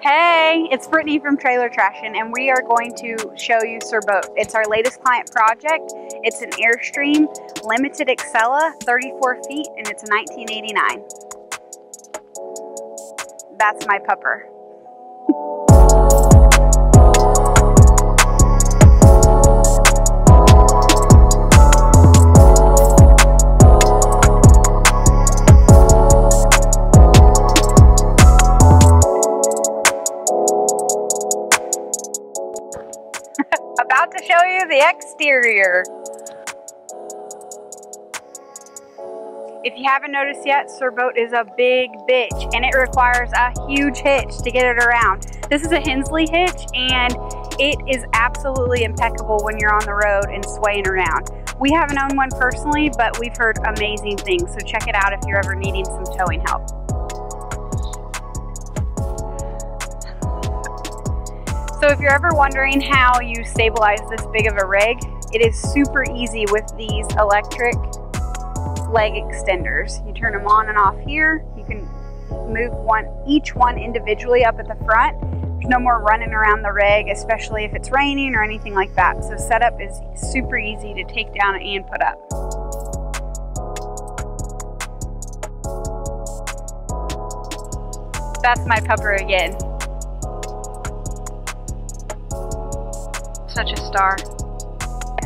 Hey, it's Brittany from Trailer Trashin', and we are going to show you Sir Boat. It's our latest client project. It's an Airstream Limited Excella, 34 feet, and it's a 1989. That's my pupper. Show you the exterior. If you haven't noticed yet, Sir Boat is a big bitch and it requires a huge hitch to get it around. This is a Hensley hitch and it is absolutely impeccable when you're on the road and swaying around. We haven't owned one personally, but we've heard amazing things, so check it out if you're ever needing some towing help. So if you're ever wondering how you stabilize this big of a rig, it is super easy with these electric leg extenders. You turn them on and off here. You can move one, each one individually up at the front. There's no more running around the rig, especially if it's raining or anything like that. So setup is super easy to take down and put up. That's my pupper again. Such a star.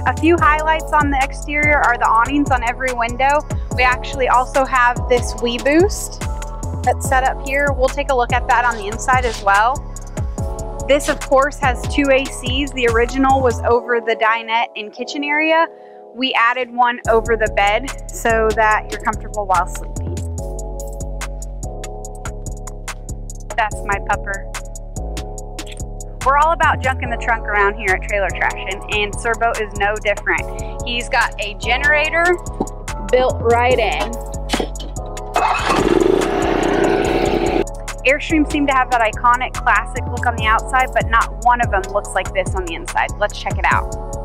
A few highlights on the exterior are the awnings on every window. We actually also have this Wii WeBoost that's set up here. We'll take a look at that on the inside as well. This of course has two ACs. The original was over the dinette and kitchen area. We added one over the bed so that you're comfortable while sleeping. That's my pupper. We're all about junking the trunk around here at Trailer Trashin', and Sir Boat is no different. He's got a generator built right in. Airstream seem to have that iconic classic look on the outside, but not one of them looks like this on the inside. Let's check it out.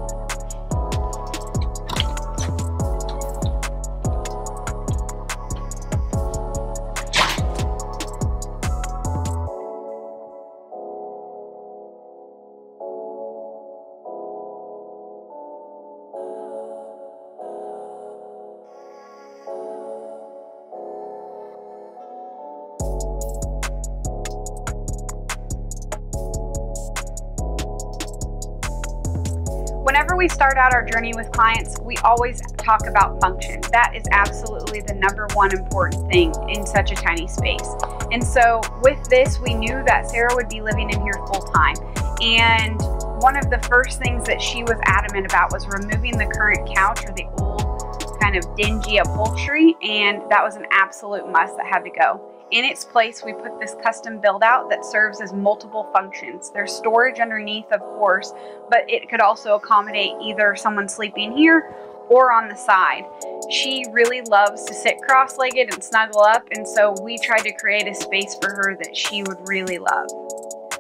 Whenever we start out our journey with clients, we always talk about function. That is absolutely the number one important thing in such a tiny space. And so with this, we knew that Sarah would be living in here full time. And one of the first things that she was adamant about was removing the current couch or the old kind of dingy upholstery. And that was an absolute must that had to go. In its place, we put this custom build out that serves as multiple functions. There's storage underneath, of course, but it could also accommodate either someone sleeping here or on the side. She really loves to sit cross-legged and snuggle up, and so we tried to create a space for her that she would really love.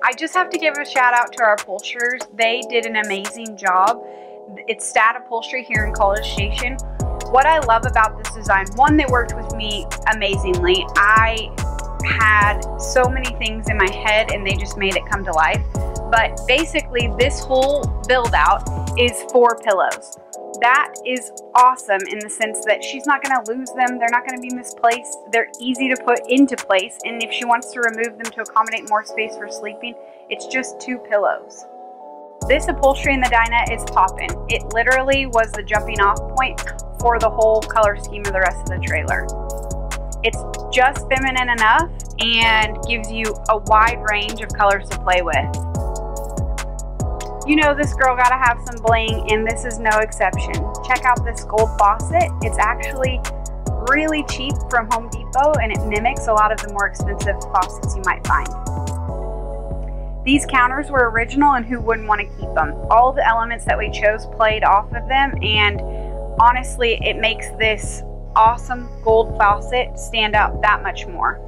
I just have to give a shout out to our upholsterers. They did an amazing job. It's Stat Upholstery here in College Station what I love about this design, one, they worked with me amazingly. I had so many things in my head and they just made it come to life. But basically this whole build out is four pillows. That is awesome in the sense that she's not gonna lose them. They're not gonna be misplaced. They're easy to put into place. And if she wants to remove them to accommodate more space for sleeping, it's just two pillows. This upholstery in the dinette is poppin'. It literally was the jumping off point for the whole color scheme of the rest of the trailer. It's just feminine enough and gives you a wide range of colors to play with. You know this girl gotta have some bling and this is no exception. Check out this gold faucet. It's actually really cheap from Home Depot and it mimics a lot of the more expensive faucets you might find. These counters were original and who wouldn't want to keep them? All the elements that we chose played off of them and honestly it makes this awesome gold faucet stand out that much more.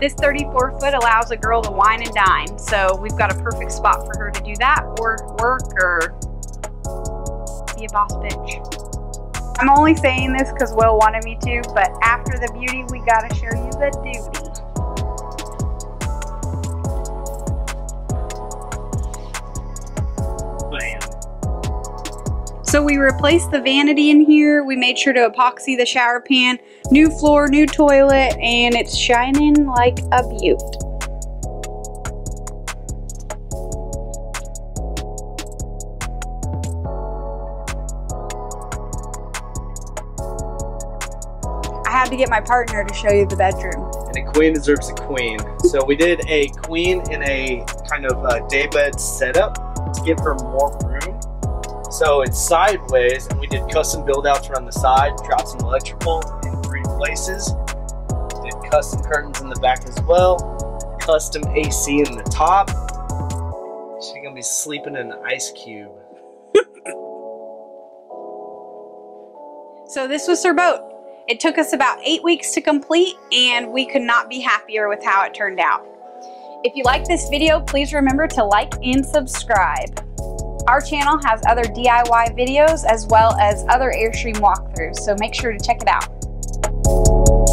This 34 foot allows a girl to wine and dine, so we've got a perfect spot for her to do that or work or be a boss bitch. I'm only saying this because Will wanted me to, but after the beauty, we gotta show you the duty. So we replaced the vanity in here. We made sure to epoxy the shower pan. New floor, new toilet, and it's shining like a beaut. I had to get my partner to show you the bedroom. And a queen deserves a queen. So we did a queen in a kind of a daybed setup to give her more room so it's sideways and we did custom build outs around the side, dropped some electrical in three places. Did custom curtains in the back as well. Custom AC in the top. She's gonna be sleeping in an ice cube. so this was her boat. It took us about eight weeks to complete and we could not be happier with how it turned out. If you like this video, please remember to like and subscribe. Our channel has other DIY videos as well as other Airstream walkthroughs, so make sure to check it out.